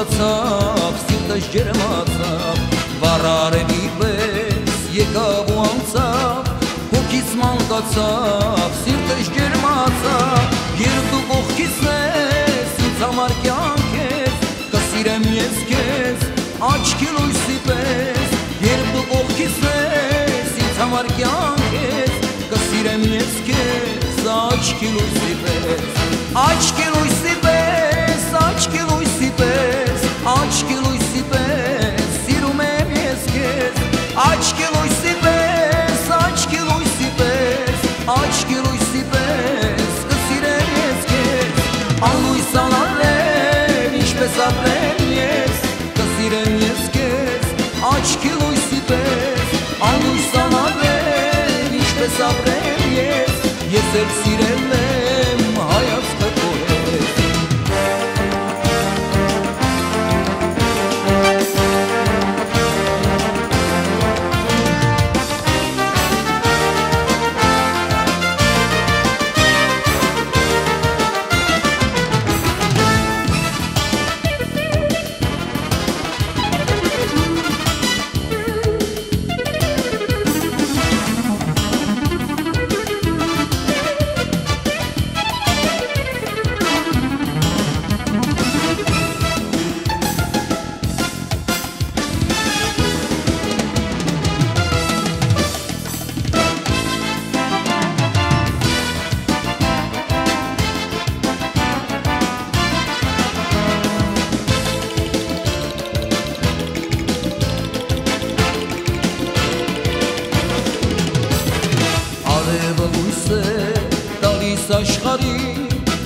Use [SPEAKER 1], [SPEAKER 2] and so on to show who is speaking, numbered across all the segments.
[SPEAKER 1] զանգացավ, սիրտս ջերմացավ, վառարելի պես եկավ ու անցավ, հոգիս մանկացավ, սիրտս ջերմացավ, երբ դու կողքիս ես, ինձ համար կյանք ես, կսիրեմ ես քեզ, աչքի լույսի պես, երբ դու կողքիս ես, ինձ համար կյանք ես, կսիրեմ ես քեզ, աչքի լույսի պես, աչքի լույսի անալեմ, ինչպես ապրեմ ես, ես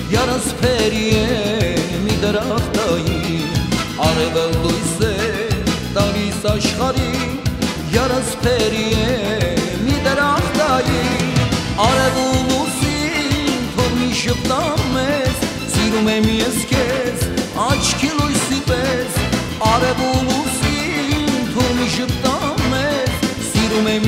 [SPEAKER 1] Յարասփերի է մի դրախտայի Արևը լույս է տալիս աշխարի Յարասփերի է մի դրախտայի Արևը լույսին թող մի շպտամ մեզ Սիրում եմ ես քեզ աչքի լույսի պես Արևը լույսին թող մի շպտամ մեզ Սիրում եմ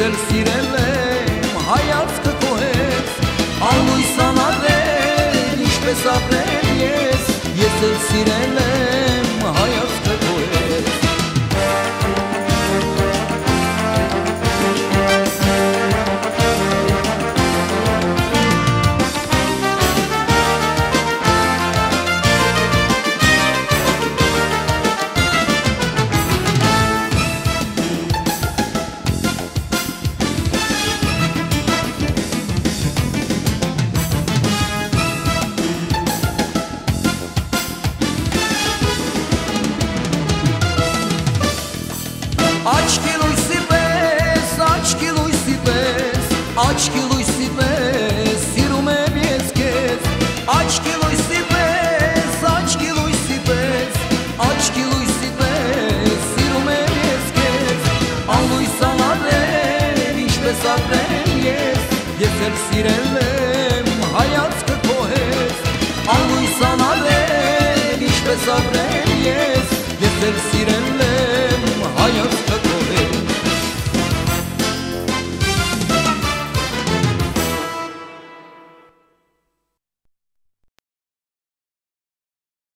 [SPEAKER 1] էլ սիրել եմ հայացքը քո հետ Անլույս անարեմ, ինչպես ապրեմ ես Ես էլ սիրել եմ պես, աչքի